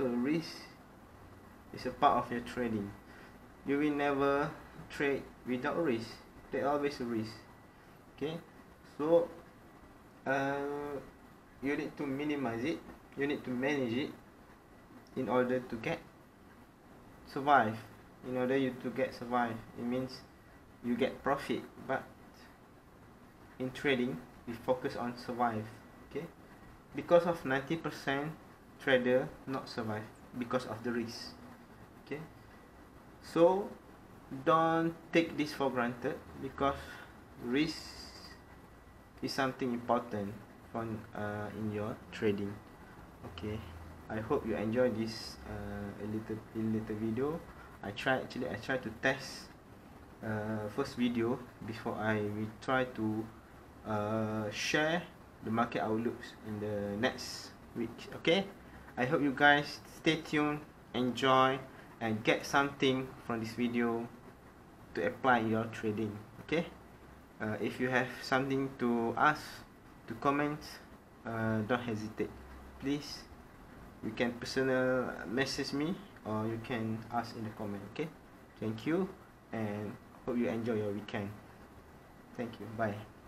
so risk is a part of your trading. You will never trade without risk. There always a risk. Okay? So uh, you need to minimize it. You need to manage it in order to get survive. In order you to get survive it means you get profit. But in trading we focus on survive. Okay? Because of 90% trader not survive because of the risk. Okay? So don't take this for granted because risk is something important from uh, in your trading. Okay? I hope you enjoy this uh, a little a little video. I try actually I try to test uh, first video before I will try to uh, share the market outlooks in the next week. Okay I hope you guys stay tuned enjoy and get something from this video to apply your trading okay? Uh, if you have something to ask to comment uh, don't hesitate. Please you can personal message me or you can ask in the comment okay? Thank you and hope you enjoy your weekend. Thank you. Bye